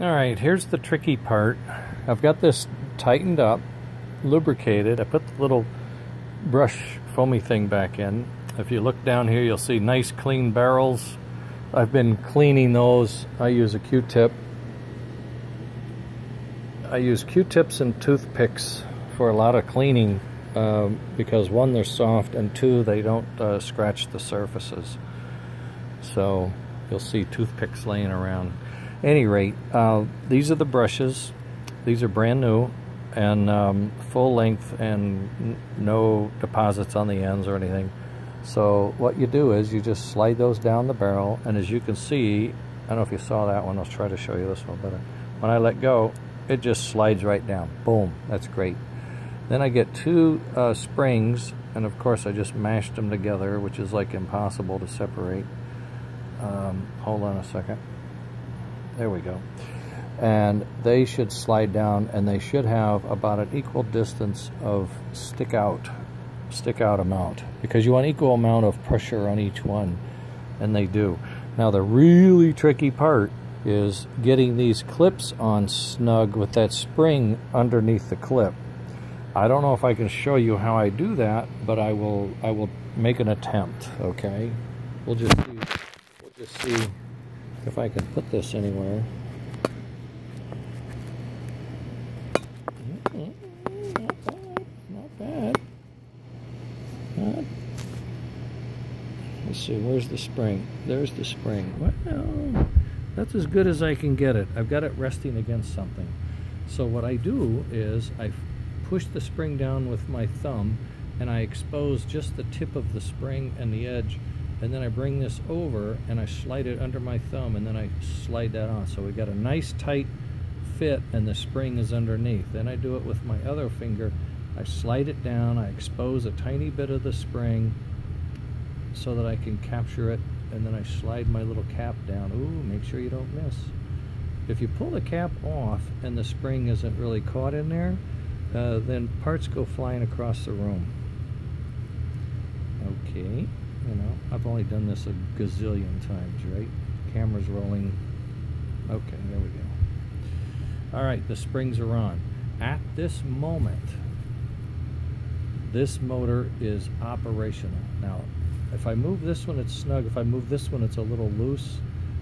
All right, here's the tricky part. I've got this tightened up, lubricated. I put the little brush foamy thing back in. If you look down here, you'll see nice clean barrels. I've been cleaning those. I use a Q-tip. I use Q-tips and toothpicks for a lot of cleaning uh, because one, they're soft, and two, they don't uh, scratch the surfaces. So you'll see toothpicks laying around any rate, uh, these are the brushes. These are brand new and um, full length and no deposits on the ends or anything. So what you do is you just slide those down the barrel and as you can see, I don't know if you saw that one, I'll try to show you this one better. When I let go, it just slides right down. Boom, that's great. Then I get two uh, springs and of course I just mashed them together, which is like impossible to separate. Um, hold on a second. There we go. And they should slide down and they should have about an equal distance of stick out, stick out amount because you want equal amount of pressure on each one and they do. Now the really tricky part is getting these clips on snug with that spring underneath the clip. I don't know if I can show you how I do that, but I will I will make an attempt, okay? We'll just just see if I can put this anywhere. Not bad, not bad. Let's see, where's the spring? There's the spring. Well, that's as good as I can get it. I've got it resting against something. So what I do is I push the spring down with my thumb and I expose just the tip of the spring and the edge and then I bring this over and I slide it under my thumb and then I slide that on. So we got a nice tight fit and the spring is underneath. Then I do it with my other finger. I slide it down. I expose a tiny bit of the spring so that I can capture it. And then I slide my little cap down. Ooh make sure you don't miss. If you pull the cap off and the spring isn't really caught in there uh, then parts go flying across the room. Okay you know, I've only done this a gazillion times, right? Camera's rolling. Okay, there we go. All right, the springs are on. At this moment, this motor is operational. Now, if I move this one, it's snug. If I move this one, it's a little loose.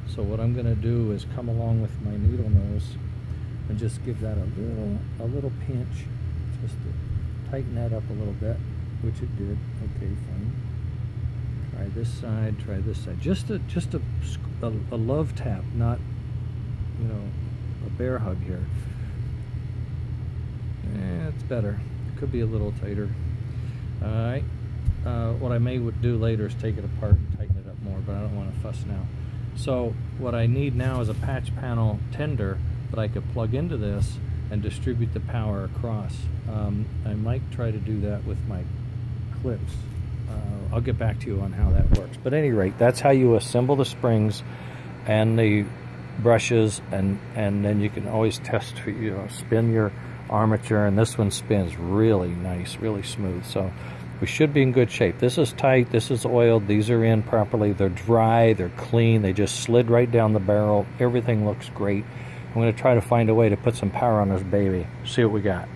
So what I'm gonna do is come along with my needle nose and just give that a little, a little pinch, just to tighten that up a little bit, which it did. Okay, fine. Try this side, try this side. Just a just a, a, a love tap, not you know a bear hug here. Eh, it's better. It could be a little tighter. All right. Uh, what I may would do later is take it apart and tighten it up more, but I don't want to fuss now. So what I need now is a patch panel tender that I could plug into this and distribute the power across. Um, I might try to do that with my clips. Uh, I'll get back to you on how that works. But any rate, that's how you assemble the springs and the brushes, and and then you can always test, for you know, spin your armature, and this one spins really nice, really smooth. So we should be in good shape. This is tight, this is oiled, these are in properly, they're dry, they're clean, they just slid right down the barrel. Everything looks great. I'm going to try to find a way to put some power on this baby. See what we got.